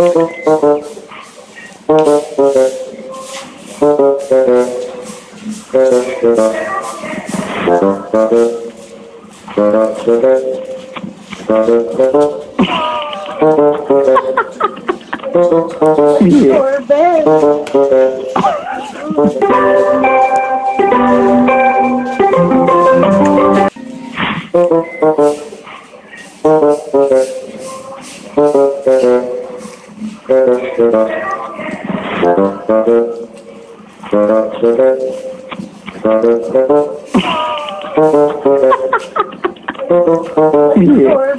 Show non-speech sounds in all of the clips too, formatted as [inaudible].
Poor bear. Poor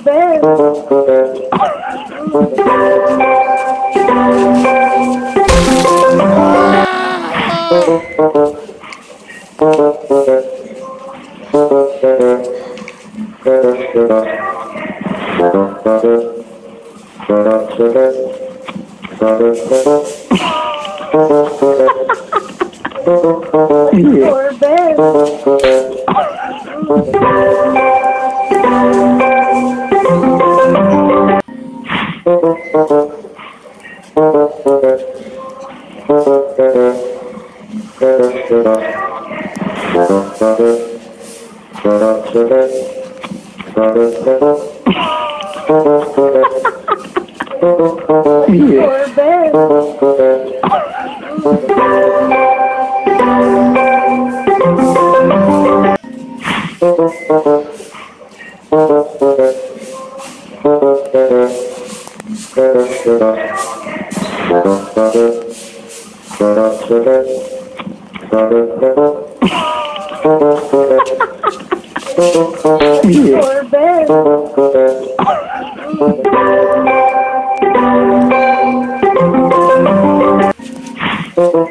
bear. Bear. Poor [laughs] bear. Poor [laughs] Poor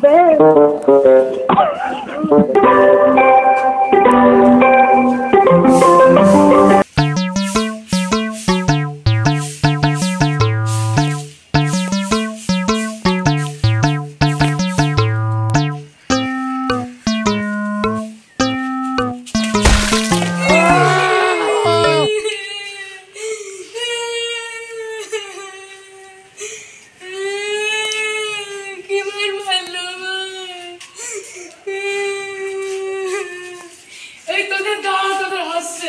bear. [laughs] से